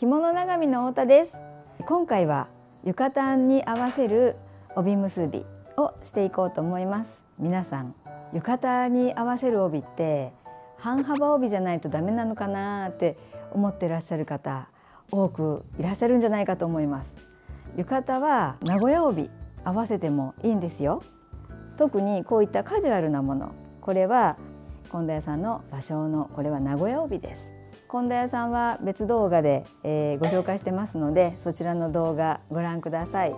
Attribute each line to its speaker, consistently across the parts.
Speaker 1: 着物長見の太田です。今回は浴衣に合わせる帯結びをしていこうと思います。皆さん浴衣に合わせる帯って半幅帯じゃないとダメなのかなって思ってらっしゃる方多くいらっしゃるんじゃないかと思います。浴衣は名古屋帯合わせてもいいんですよ。特にこういったカジュアルなものこれは本田屋さんの芭蕉のこれは名古屋帯です。本田屋さんは別動画で、えー、ご紹介してますのでそちらの動画ご覧ください。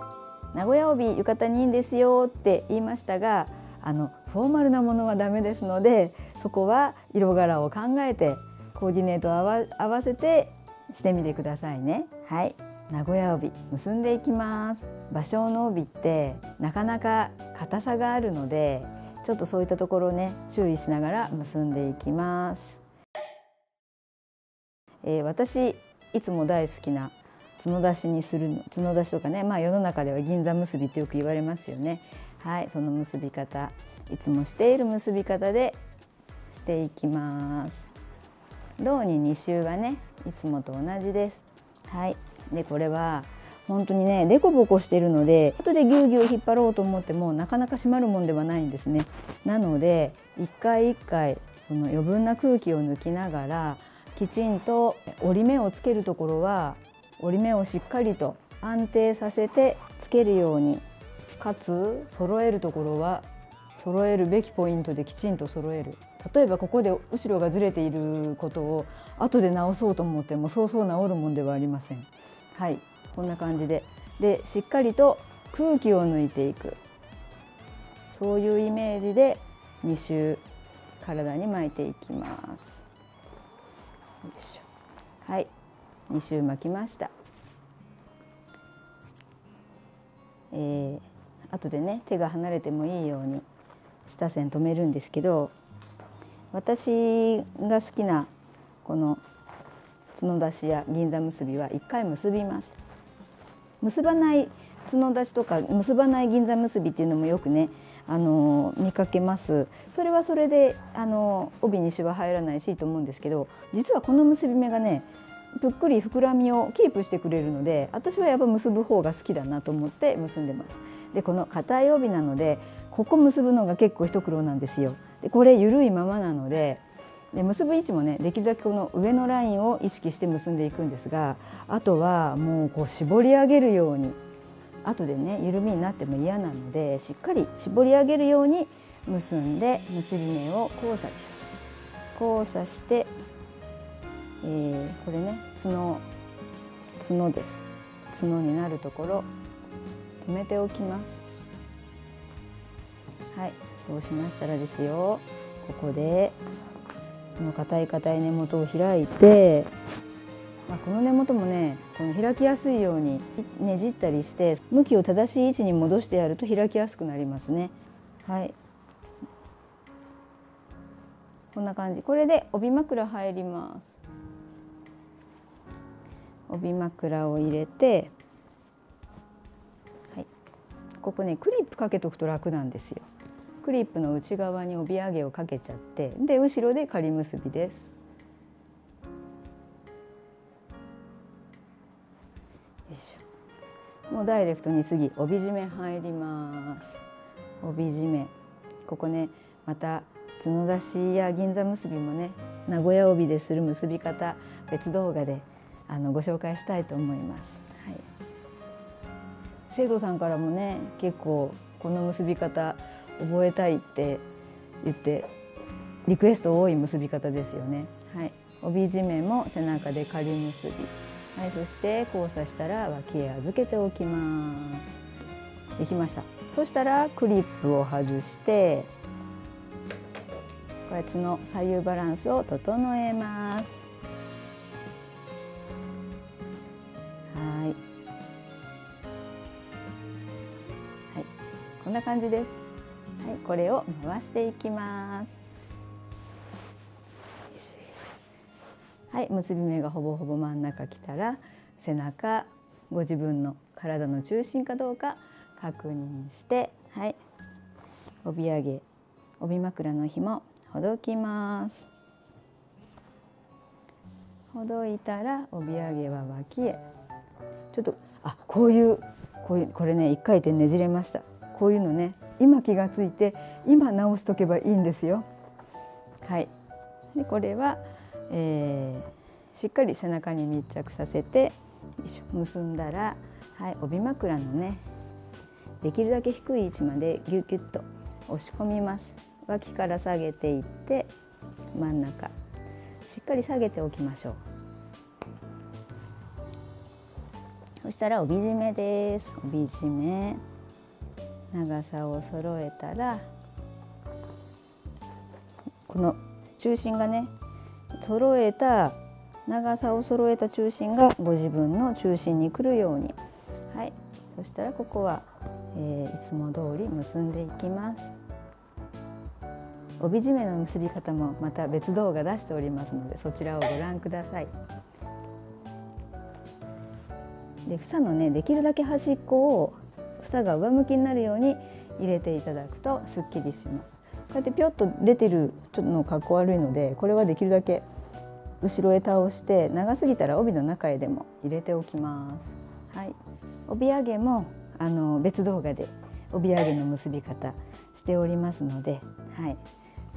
Speaker 1: 名古屋帯浴衣にいいんですよって言いましたがあのフォーマルなものはダメですのでそこは色柄を考えてコーディネートを合わせてしてみてくださいね。はい。名古屋帯結んでいきます。芭蕉の帯ってなかなか硬さがあるのでちょっとそういったところね注意しながら結んでいきます。えー、私いつも大好きな角出しにするの角出しとかねまあ世の中では銀座結びってよく言われますよね。はいその結び方いつもしている結び方でしていきます。胴に2周はねいつもと同じです。はいでこれは本当にねデコボコしてるので後でぎゅうぎゅう引っ張ろうと思ってもなかなか閉まるもんではないんですね。なので一回一回その余分な空気を抜きながらきちんと折り目をつけるところは折り目をしっかりと安定させてつけるようにかつ揃えるところは揃えるべきポイントできちんと揃える。例えばここで後ろがずれていることを後で直そうと思ってもそうそう直るもんではありません。はい。こんな感じで。でしっかりと空気を抜いていく。そういうイメージで2周体に巻いていきます。はい。2周巻きました。えー、後でね手が離れてもいいように下線止めるんですけど私が好きなこの角出しや銀座結びは1回結びます。結ばない角出しとか結ばない銀座結びっていうのもよくねあの見かけますそれはそれであの帯にしわ入らないしと思うんですけど実はこの結び目がねぷっくり膨らみをキープしてくれるので私はやっぱ結ぶ方が好きだなと思って結んでます。でこの硬い帯なのでここ結ぶのが結構一苦労なんですよ。でこれ緩いままなのでで結ぶ位置もねできるだけこの上のラインを意識して結んでいくんですがあとはもうこう絞り上げるように後でね緩みになっても嫌なのでしっかり絞り上げるように結んで結び目を交差です。交差して、えー、これね角角です。角になるところ止めておきます。はいそうしましたらですよ。ここでこの硬い硬い根元を開いてまあ、この根元もねこの開きやすいようにねじったりして向きを正しい位置に戻してやると開きやすくなりますね。はい。こんな感じ。これで帯枕入ります。帯枕を入れて、はい、ここねクリップかけとくと楽なんですよ。クリップの内側に帯揚げをかけちゃってで後ろで仮結びです。もうダイレクトに次帯締め入ります。帯締め。ここねまた角出しや銀座結びもね名古屋帯でする結び方別動画であのご紹介したいと思います、はい、生徒さんからもね結構この結び方覚えたいって言ってリクエスト多い結び方ですよね。はい。帯締めも背中で仮結び。はい、そして交差したら脇へ預けておきます。できました。そしたらクリップを外してこやつの左右バランスを整えます。はい。はい。こんな感じです。はい。これを回していきます。はい結び目がほぼほぼ真ん中きたら背中ご自分の体の中心かどうか確認してはい帯揚げ帯枕の紐ほどきます。ほどいたら帯揚げは脇へ。ちょっとあこういうこういうこれね一回転ねじれました。こういうのね今気がついて今直しとけばいいんですよ。はい。でこれは、えー、しっかり背中に密着させて結んだら、はい、帯枕のねできるだけ低い位置までギュギュッと押し込みます。脇から下げていって真ん中。しっかり下げておきましょう。そしたら帯締めです。帯締め。長さを揃えたらこの中心がね揃えた長さを揃えた中心がご自分の中心に来るように。はい。そしたらここは、えー、いつも通り結んでいきます。帯締めの結び方もまた別動画出しておりますのでそちらをご覧ください。で房のねできるだけ端っこを房が上向きになるように入れていただくとすっきりします。うやってピョッと出てるちょっとの格好悪いのでこれはできるだけ後ろへ倒して長すぎたら帯の中へでも入れておきます。はい。帯揚げもあの別動画で帯揚げの結び方しておりますので、はい、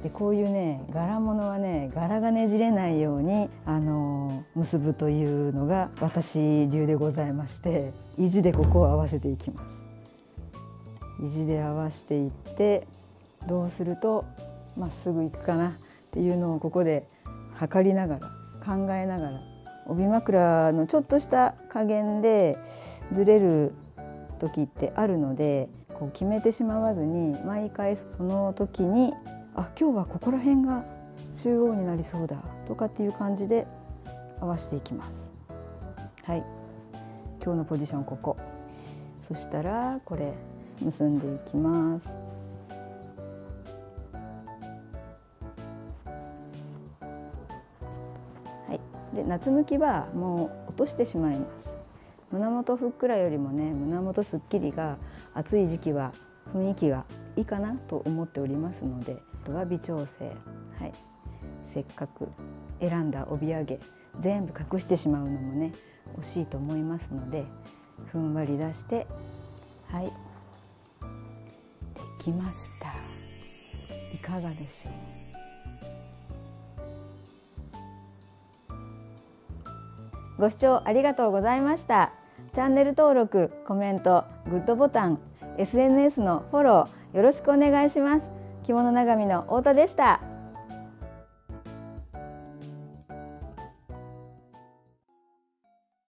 Speaker 1: でこういうね柄物はね柄がねじれないようにあの結ぶというのが私流でございまして意地でここを合わせていきます。意地で合わせていってどうするとまっすぐいくかなっていうのをここで測りながら考えながら帯枕のちょっとした加減でずれる時ってあるのでこう決めてしまわずに毎回その時にあ今日はここら辺が中央になりそうだとかっていう感じで合わせていきます。はい。今日のポジションここ。そしたらこれ結んでいきます。夏向きはもう落としてしまいます。胸元ふっくらよりもね胸元すっきりが暑い時期は雰囲気がいいかなと思っておりますのでとは微調整、はい、せっかく選んだ帯揚げ全部隠してしまうのもね惜しいと思いますのでふんわり出して。はい。できました。いかがでしょう？ご視聴ありがとうございました。チャンネル登録コメントグッドボタン SNS のフォローよろしくお願いします。着物長見の太田でした。